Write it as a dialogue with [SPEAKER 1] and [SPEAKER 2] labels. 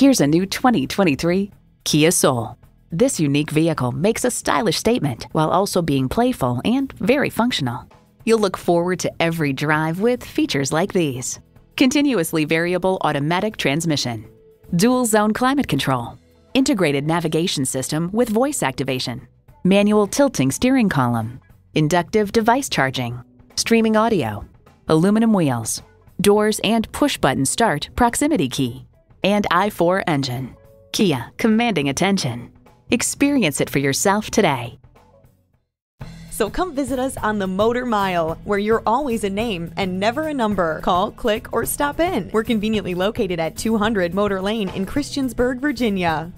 [SPEAKER 1] Here's a new 2023 Kia Soul. This unique vehicle makes a stylish statement while also being playful and very functional. You'll look forward to every drive with features like these continuously variable automatic transmission, dual zone climate control, integrated navigation system with voice activation, manual tilting steering column, inductive device charging, streaming audio, aluminum wheels, doors and push button start proximity key, and i4 engine. Kia, commanding attention. Experience it for yourself today.
[SPEAKER 2] So come visit us on the Motor Mile, where you're always a name and never a number. Call, click, or stop in. We're conveniently located at 200 Motor Lane in Christiansburg, Virginia.